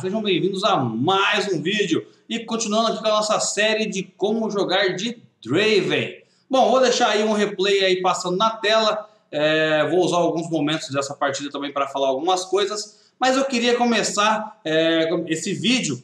Sejam bem-vindos a mais um vídeo e continuando aqui com a nossa série de como jogar de Draven. Bom, vou deixar aí um replay aí passando na tela, é, vou usar alguns momentos dessa partida também para falar algumas coisas, mas eu queria começar é, esse vídeo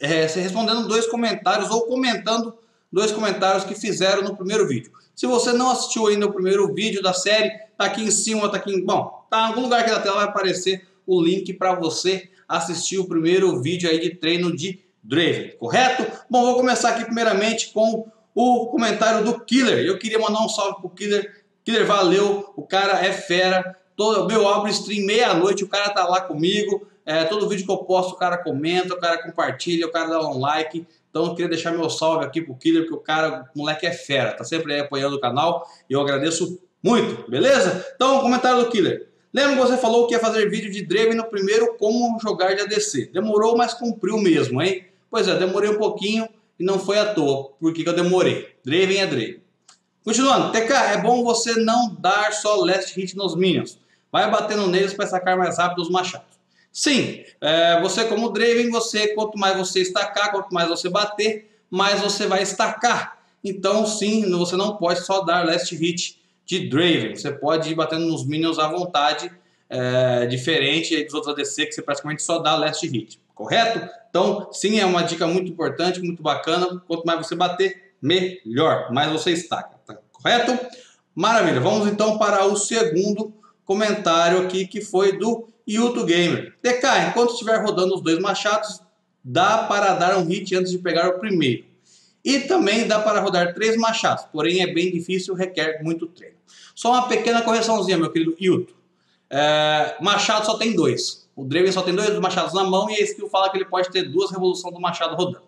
é, respondendo dois comentários ou comentando dois comentários que fizeram no primeiro vídeo. Se você não assistiu ainda o primeiro vídeo da série, tá aqui em cima, tá aqui em... Bom, tá em algum lugar aqui da tela vai aparecer o link para você assistir o primeiro vídeo aí de treino de Draven, correto? Bom, vou começar aqui primeiramente com o comentário do Killer. Eu queria mandar um salve pro Killer. Killer, valeu, o cara é fera. Todo, meu abre stream meia-noite, o cara tá lá comigo. É, todo vídeo que eu posto, o cara comenta, o cara compartilha, o cara dá um like. Então eu queria deixar meu salve aqui pro Killer, porque o cara, o moleque é fera, tá sempre aí apoiando o canal e eu agradeço muito, beleza? Então, comentário do Killer. Lembra que você falou que ia fazer vídeo de Draven no primeiro como jogar de ADC. Demorou, mas cumpriu mesmo, hein? Pois é, demorei um pouquinho e não foi à toa. Por que, que eu demorei? Draven é Draven. Continuando, TK, é bom você não dar só last hit nos minions. Vai batendo neles para sacar mais rápido os machados. Sim, é, você como Draven, você, quanto mais você estacar, quanto mais você bater, mais você vai estacar. Então sim, você não pode só dar last hit de Draven. Você pode ir batendo nos minions à vontade, é, diferente dos outros ADC que você praticamente só dá last hit, correto? Então sim, é uma dica muito importante, muito bacana. Quanto mais você bater, melhor, mais você estaca, tá? correto? Maravilha, vamos então para o segundo comentário aqui que foi do Yuto Gamer. DK, enquanto estiver rodando os dois machados, dá para dar um hit antes de pegar o primeiro. E também dá para rodar três machados, porém é bem difícil requer muito treino. Só uma pequena correçãozinha, meu querido Yuto. É, machado só tem dois. O Draven só tem dois machados na mão e a skill fala que ele pode ter duas revoluções do machado rodando.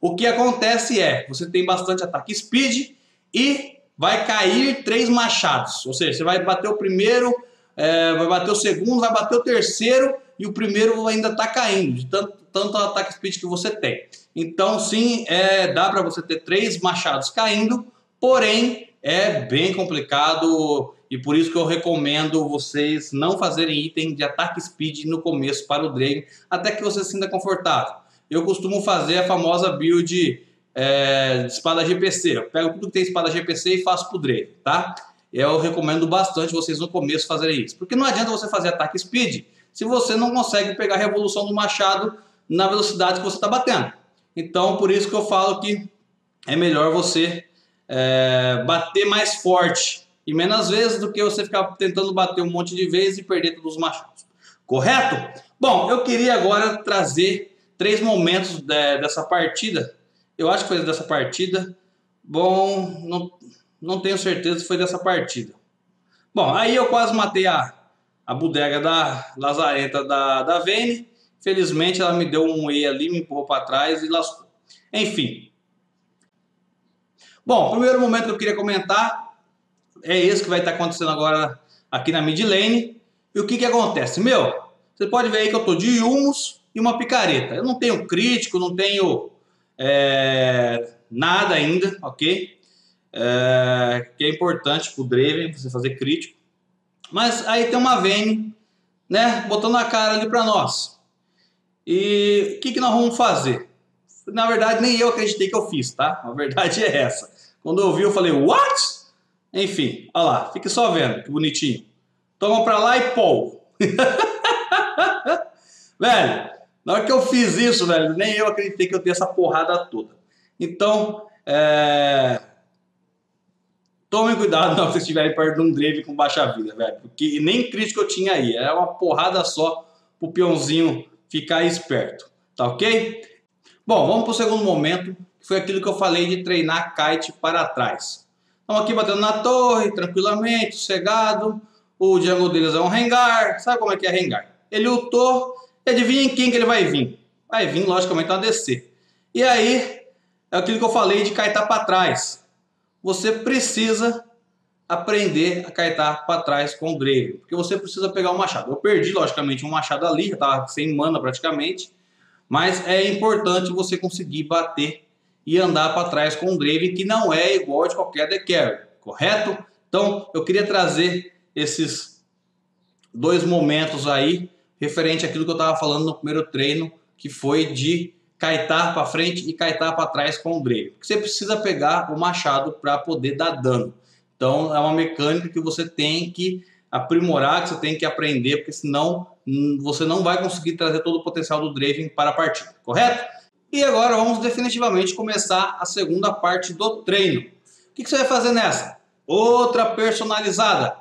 O que acontece é, você tem bastante ataque speed e vai cair três machados. Ou seja, você vai bater o primeiro, é, vai bater o segundo, vai bater o terceiro e o primeiro ainda está caindo, de tanto, tanto ataque speed que você tem. Então, sim, é, dá para você ter três machados caindo, porém é bem complicado e por isso que eu recomendo vocês não fazerem item de ataque speed no começo para o Dragon, até que você se sinta confortável. Eu costumo fazer a famosa build é, de espada GPC. Eu pego tudo que tem espada GPC e faço para o Dragon, tá? eu recomendo bastante vocês no começo fazerem isso. Porque não adianta você fazer ataque speed se você não consegue pegar a revolução do machado na velocidade que você está batendo. Então, por isso que eu falo que é melhor você é, bater mais forte e menos vezes do que você ficar tentando bater um monte de vezes e perder todos os machados. Correto? Bom, eu queria agora trazer três momentos de, dessa partida. Eu acho que foi dessa partida. Bom, não, não tenho certeza se foi dessa partida. Bom, aí eu quase matei a, a bodega da Lazareta da, da Vene. Felizmente ela me deu um E ali, me empurrou para trás e lascou. Enfim. Bom, primeiro momento que eu queria comentar é esse que vai estar acontecendo agora aqui na mid lane. E o que que acontece? Meu, você pode ver aí que eu tô de humus e uma picareta. Eu não tenho crítico, não tenho é, nada ainda, ok? é, que é importante para o Draven, você fazer crítico. Mas aí tem uma Vayne, né, botando a cara ali para nós. E o que, que nós vamos fazer? Na verdade, nem eu acreditei que eu fiz, tá? A verdade é essa. Quando eu vi, eu falei, what? Enfim, olha lá, fique só vendo, que bonitinho. Toma pra lá e pô. velho, na hora que eu fiz isso, velho, nem eu acreditei que eu tenho essa porrada toda. Então, é... Tomem cuidado quando vocês estiverem perto de um Drave com baixa vida, velho. Porque nem crítico eu tinha aí. Era uma porrada só pro peãozinho ficar esperto. Tá ok? Bom, vamos pro segundo momento. Que foi aquilo que eu falei de treinar kite para trás. Estamos aqui batendo na torre, tranquilamente, sossegado. O jungle deles é um Rengar. Sabe como é que é Rengar? Ele lutou. E adivinha em quem que ele vai vir? Vai vir, logicamente, uma DC. E aí, é aquilo que eu falei de kaitar para trás você precisa aprender a kaitar para trás com o Grave, porque você precisa pegar o machado. Eu perdi, logicamente, um machado ali, já estava sem mana praticamente, mas é importante você conseguir bater e andar para trás com o Grave, que não é igual de qualquer The Carry, correto? Então, eu queria trazer esses dois momentos aí, referente àquilo que eu estava falando no primeiro treino, que foi de kaitar para frente e kaitar para trás com o Drake. Você precisa pegar o machado para poder dar dano. Então é uma mecânica que você tem que aprimorar, que você tem que aprender, porque senão hum, você não vai conseguir trazer todo o potencial do Draven para a partida, correto? E agora vamos definitivamente começar a segunda parte do treino. O que você vai fazer nessa? Outra personalizada.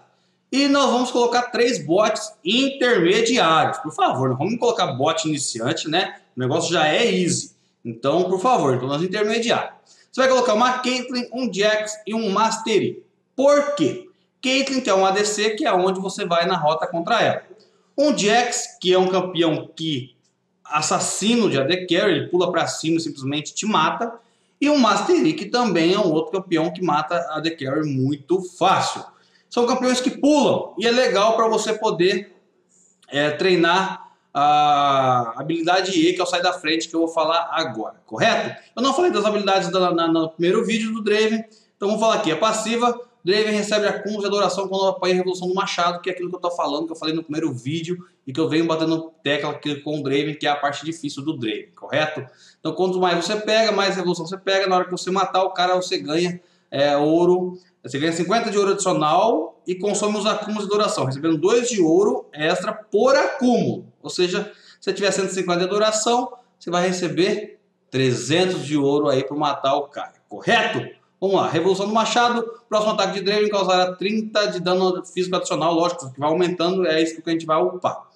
E nós vamos colocar três bots intermediários. Por favor, não vamos colocar bot iniciante, né? O negócio já é easy. Então, por favor, então nós intermediários. Você vai colocar uma Caitlyn, um Jax e um Mastery. Por quê? Caitlyn, que é um ADC, que é onde você vai na rota contra ela. Um Jax, que é um campeão que assassino de AD Carry, ele pula para cima e simplesmente te mata. E um Mastery, que também é um outro campeão que mata AD Carry muito fácil. São campeões que pulam e é legal para você poder é, treinar a habilidade E, que é o sai da frente, que eu vou falar agora, correto? Eu não falei das habilidades da, na, no primeiro vídeo do Draven, então vamos falar aqui. A passiva, Draven recebe acúmulos de adoração quando apanha a Revolução do Machado, que é aquilo que eu estou falando, que eu falei no primeiro vídeo e que eu venho batendo tecla aqui com o Draven, que é a parte difícil do Draven, correto? Então quanto mais você pega, mais Revolução você pega, na hora que você matar o cara, você ganha é, ouro você ganha 50 de ouro adicional e consome os acúmulos de duração, recebendo 2 de ouro extra por acúmulo. Ou seja, se você tiver 150 de duração, você vai receber 300 de ouro aí para matar o cara, correto? Vamos lá, Revolução do Machado, próximo ataque de Draven causará 30 de dano físico adicional, lógico, que vai aumentando, é isso que a gente vai upar.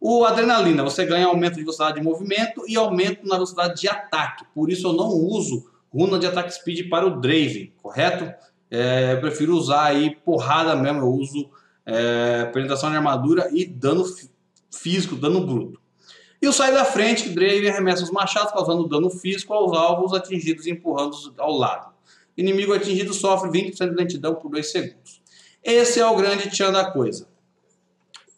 O Adrenalina, você ganha aumento de velocidade de movimento e aumento na velocidade de ataque, por isso eu não uso runa de ataque speed para o Draven, correto? é, eu prefiro usar aí porrada mesmo, eu uso é, penetração de armadura e dano físico, dano bruto. E o sai da frente, Draven arremessa os machados, causando dano físico aos alvos atingidos e empurrando ao lado. Inimigo atingido sofre 20% de lentidão por 2 segundos. Esse é o grande tchan da coisa.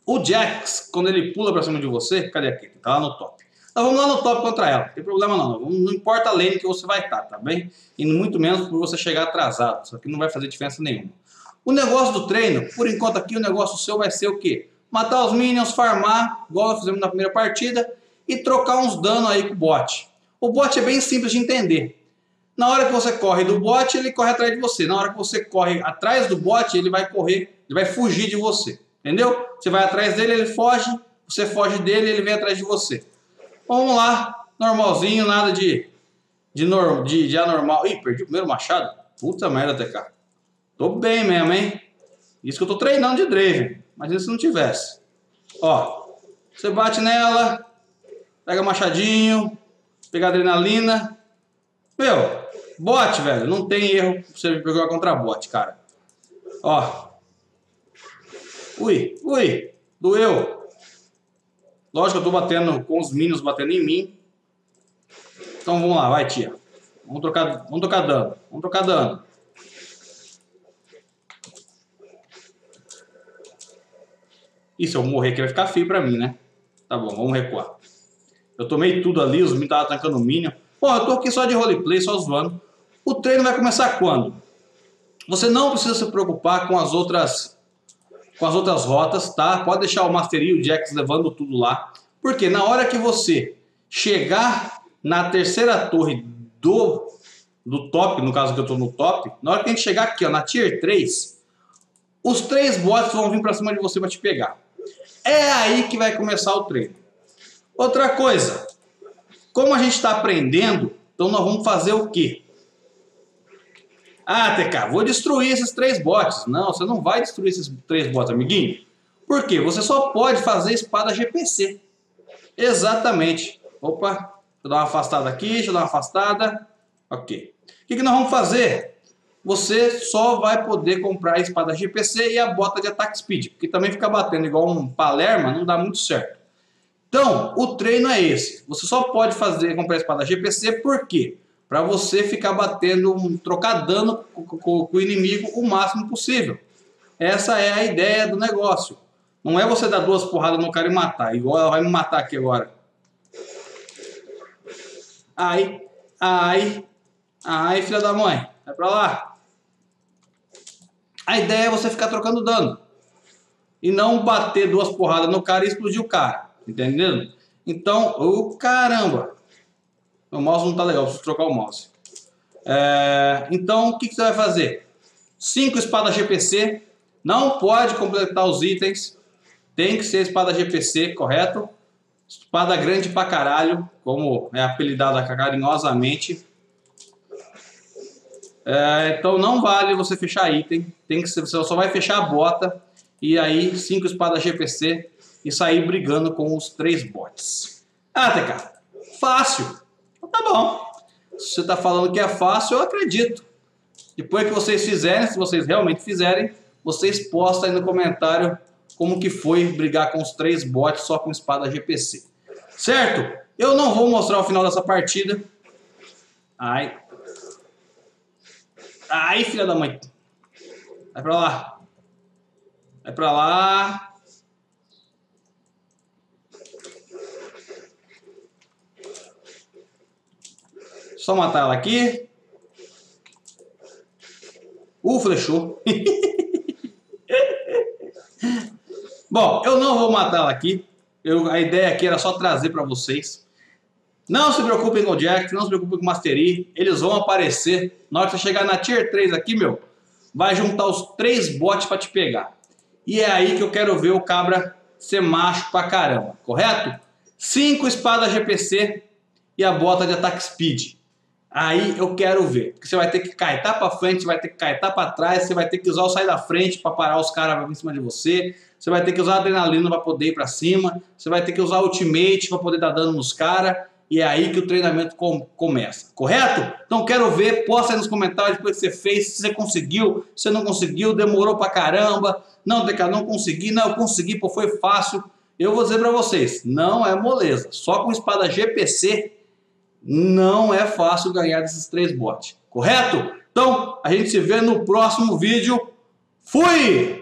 O Jax, quando ele pula pra cima de você, cadê aqui? Tá lá no top. Nós vamos lá no top contra ela, não tem problema não. Não importa a lane que você vai estar, tá bem? E muito menos por você chegar atrasado. Isso aqui não vai fazer diferença nenhuma. O negócio do treino, por enquanto aqui o negócio seu vai ser o quê? Matar os minions, farmar, igual nós fizemos na primeira partida, e trocar uns danos aí com o bot. O bot é bem simples de entender. Na hora que você corre do bot, ele corre atrás de você. Na hora que você corre atrás do bot, ele vai correr, ele vai fugir de você. Entendeu? Você vai atrás dele, ele foge, você foge dele, ele vem atrás de você. Vamos lá, normalzinho, nada de, de, norm, de, de anormal. Ih, perdi o primeiro machado. Puta merda, TK. Tô bem mesmo, hein? Isso que eu tô treinando de Draven. Imagina se não tivesse. Ó, você bate nela, pega machadinho, pega adrenalina. Meu, bot, velho, não tem erro você jogar contra bot, cara. Ó. Ui, ui, doeu. Lógico eu tô batendo com os minions batendo em mim. Então vamos lá, vai tia. Vamos trocar, vamos trocar dano. Vamos trocar dano. E se eu morrer aqui vai ficar feio pra mim, né? Tá bom, vamos recuar. Eu tomei tudo ali, os minions estavam atacando o minion. Bom, eu tô aqui só de roleplay, só zoando. O treino vai começar quando? Você não precisa se preocupar com as outras com as outras rotas, tá? Pode deixar o Master e o Jax levando tudo lá. Porque na hora que você chegar na terceira torre do, do top, no caso que eu tô no top, na hora que a gente chegar aqui, ó, na Tier 3, os três bots vão vir para cima de você para te pegar. É aí que vai começar o treino. Outra coisa, como a gente está aprendendo, então nós vamos fazer o quê? Ah, TK, vou destruir esses três bots. Não, você não vai destruir esses três bots, amiguinho. Por quê? Você só pode fazer espada GPC. Exatamente. Opa, deixa eu dar uma afastada aqui, deixa eu dar uma afastada. Ok. O que, que nós vamos fazer? Você só vai poder comprar a espada GPC e a bota de ataque speed, porque também ficar batendo igual um Palerma não dá muito certo. Então, o treino é esse. Você só pode fazer comprar a espada GPC por quê? Para você ficar batendo, trocar dano com, com, com o inimigo o máximo possível. Essa é a ideia do negócio. Não é você dar duas porradas no cara e matar, igual ela vai me matar aqui agora. Ai, ai, ai, filha da mãe, vai pra lá. A ideia é você ficar trocando dano. E não bater duas porradas no cara e explodir o cara. Entendendo? Então, o oh, caramba! O mouse não tá legal, preciso trocar o mouse. É, então, o que, que você vai fazer? 5 espadas GPC, não pode completar os itens, tem que ser espada GPC, correto? Espada grande pra caralho, como é apelidada carinhosamente. É, então não vale você fechar item, tem que ser, você só vai fechar a bota e aí 5 espadas GPC e sair brigando com os três bots. Ah, TK, fácil. Tá bom. Se você está falando que é fácil, eu acredito. Depois que vocês fizerem, se vocês realmente fizerem, vocês postam aí no comentário como que foi brigar com os três bots só com espada GPC. Certo? Eu não vou mostrar o final dessa partida. Ai. Ai, filha da mãe. Vai pra lá. Vai pra lá. Só matar ela aqui. Uh, flechou. Bom, eu não vou matar ela aqui. Eu, a ideia aqui era só trazer para vocês. Não se preocupem com o Jack, não se preocupem com o Mastery. Eles vão aparecer. Na hora que você chegar na Tier 3 aqui, meu, vai juntar os três bots para te pegar. E é aí que eu quero ver o cabra ser macho pra caramba, correto? Cinco espadas GPC e a bota de ataque speed. Aí eu quero ver. Porque você vai ter que caetar para frente, você vai ter que caetar para trás, você vai ter que usar o sair da frente para parar os caras em cima de você. Você vai ter que usar adrenalina para poder ir para cima. Você vai ter que usar ultimate para poder dar dano nos caras. E é aí que o treinamento com, começa. Correto? Então quero ver. Posta aí nos comentários depois que você fez. Se você conseguiu, se você não conseguiu, demorou pra caramba. Não, DK, não consegui. Não, eu consegui, pô, foi fácil. Eu vou dizer para vocês, não é moleza. Só com espada GPC não é fácil ganhar desses três bots, correto? Então, a gente se vê no próximo vídeo. Fui!